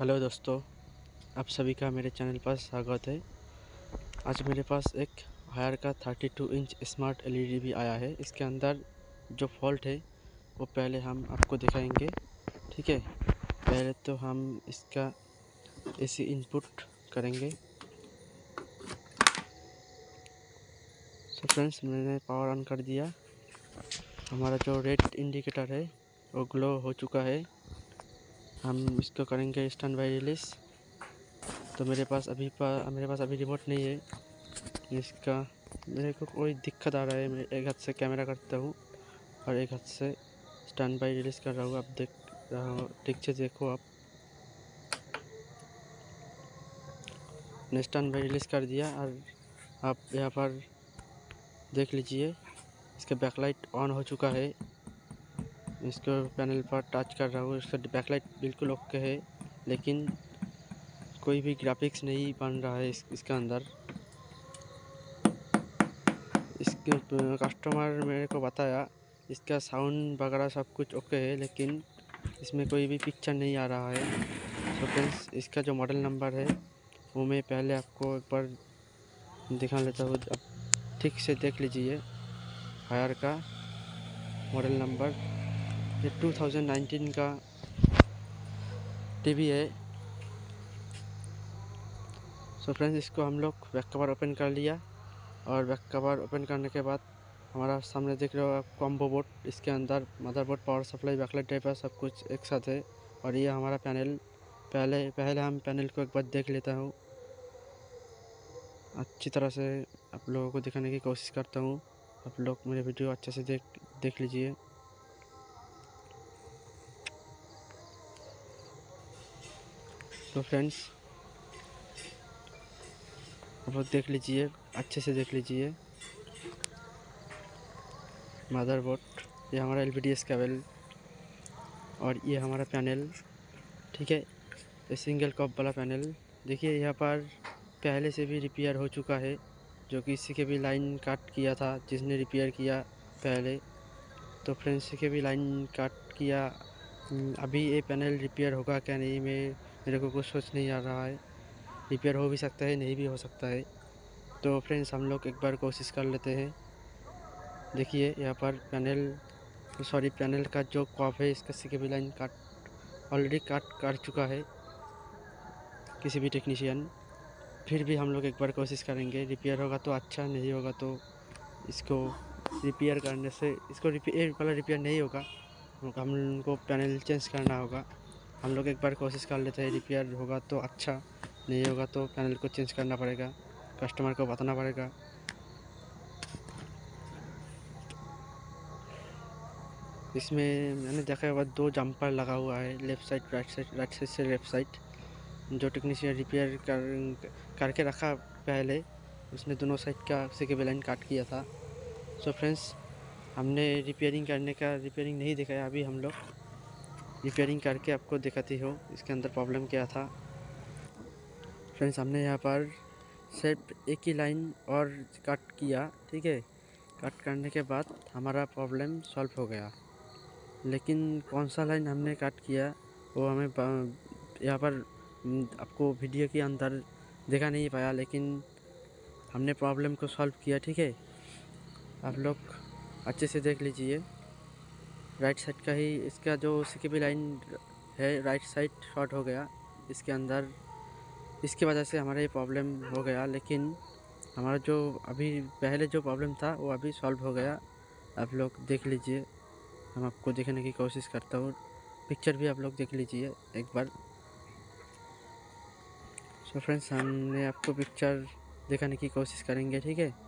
Hello दोस्तों, आप सभी का मेरे चैनल पर स्वागत है। आज मेरे पास एक हायर का 32 इंच स्मार्ट एलईडी भी आया है। इसके अंदर जो फॉल्ट है, वो पहले हम आपको दिखाएँगे, ठीक है? पहले तो हम इसका एसी इनपुट करेंगे। सो so फ्रेंड्स मैंने पावर ऑन कर दिया। हमारा जो रेड इंडिकेटर है, वो ग्लो हो चुका है। हम इसको करेंगे स्टैंड बाई रिलीज़ तो मेरे पास अभी पा, मेरे पास अभी रिमोट नहीं है। इसका मेरे को कोई दिक्कत आ रहा है मैं एक हाथ से कैमरा करता हूँ और एक हाथ से स्टैंड बाई रिलीज़ कर रहा हूँ। आप देख रहा हो ठीक से देखो आप। ने स्टैंड बाई रिलीज़ कर दिया और आप यहाँ पर देख लीजिए इसका बैकलाइट ऑन हो चुका है। इसको पैनल पर टच कर रहा हूँ। इसका बैकलाइट बिल्कुल ओके है लेकिन कोई भी ग्राफिक्स नहीं बन रहा है इस, इसके अंदर। इसके कस्टमर मेरे को बताया इसका साउंड वगैरह सब कुछ ओके है लेकिन इसमें कोई भी पिक्चर नहीं आ रहा है। तो फ्रेंड्स इसका जो मॉडल नंबर है वो मैं पहले आपको एक बार दिखा लेता हूँ। ठीक से देख लीजिए हायर का मॉडल नंबर ये 2019 का टीवी है। सो फ्रेंड्स इसको हम लोग बैक कवर ओपन कर लिया और बैक कवर ओपन करने के बाद हमारा सामने देख रहे हो आप कॉम्बो बोर्ड इसके अंदर मदरबोर्ड पावर सप्लाई बैकलाइट है, सब कुछ एक साथ है। और ये हमारा पैनल पहले पहले हम पैनल को एक बार देख लेता हूँ। अच्छी तरह से आप लोगों को दिखाने की कोशिश करता हूँ। आप लोग मेरे वीडियो अच्छे से देख देख लीजिए। तो फ्रेंड्स, आप देख लीजिए, अच्छे से देख लीजिए। मदरबोर्ड ये हमारा एल बी केबल और ये हमारा पैनल ठीक है? ये सिंगल कप वाला पैनल देखिए, यहाँ पर पहले से भी रिपेयर हो चुका है, जो कि इसी के भी लाइन काट किया था, जिसने रिपेयर किया पहले। तो फ्रेंड्स के भी लाइन काट किया अभी ये पैनल रिपेयर होगा क्या नहीं, मैं, मेरे को कुछ सोच नहीं आ रहा है। रिपेयर हो भी सकता है, नहीं भी हो सकता है। तो फ्रेंड्स हम लोग एक बार कोशिश कर लेते हैं। देखिए, यहाँ पर पैनल सॉरी पैनल का जो कॉप है, इसका सी भी लाइन काट ऑलरेडी काट कर चुका है किसी भी टेक्नीशियन फिर भी हम लोग एक बार कोशिश करेंगे। रिपेयर होगा तो अच्छा नहीं होगा तो इसको रिपेयर करने से, इसको रिपेयर वाला रिपेयर नहीं होगा। हमको पैनल चेंज करना होगा। हम लोग एक बार कोशिश कर लेते हैं, रिपेयर होगा तो अच्छा नहीं होगा तो पैनल को चेंज करना पड़ेगा, कस्टमर को बताना पड़ेगा। इसमें मैंने देखा होगा दो जंपर लगा हुआ है left side right side right side से लेफ़्ट साइड जो टेक्नीशियन रिपेयर कर, करके रखा पहले, उसने दोनों साइड का सिकेबल लाइन काट किया था। सो so फ्रेंड्स हमने रिपेयरिंग करने का रिपेयरिंग नहीं दिखाया अभी हम लोग। रिपेयरिंग करके आपको दिखाती हो, इसके अंदर प्रॉब्लम क्या था। फ्रेंड्स हमने यहाँ पर सिर्फ़ एक ही लाइन और कट किया, ठीक है। कट करने के बाद हमारा प्रॉब्लम सॉल्व हो गया। लेकिन कौन सा लाइन हमने कट किया, वो हमें यहाँ पर आपको वीडियो के अंदर देखा नहीं पाया, लेकिन हमने प्रॉब्लम को सॉल्व किया, ठीक है। आप लोग अच्छे से देख लीजिए। राइट साइड का ही इसका जो भी लाइन है, राइट साइड शॉर्ट हो गया। इसके अंदर, इसकी वजह से हमारा ये प्रॉब्लम हो गया, लेकिन हमारा जो अभी पहले जो प्रॉब्लम था, वो अभी सॉल्व हो गया। आप लोग देख लीजिए। हम आपको देखने की कोशिश करता हूँ। पिक्चर भी आप लोग देख लीजिए एक बार। सो फ्रेंड्स हमने आपको पिक्चर दिखाने की कोशिश करेंगे, ठीक है?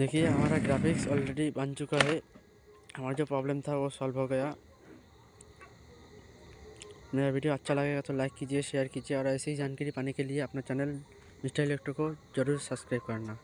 देखिए, हमारा ग्राफिक्स ऑलरेडी बन चुका है। हमारा जो प्रॉब्लम था, वो सॉल्व हो गया। मेरा वीडियो अच्छा लगेगा तो लाइक कीजिए शेयर कीजिए और ऐसी ही जानकारी पाने के लिए अपना चैनल मिस्टर इलेक्ट्रो को ज़रूर सब्सक्राइब करना।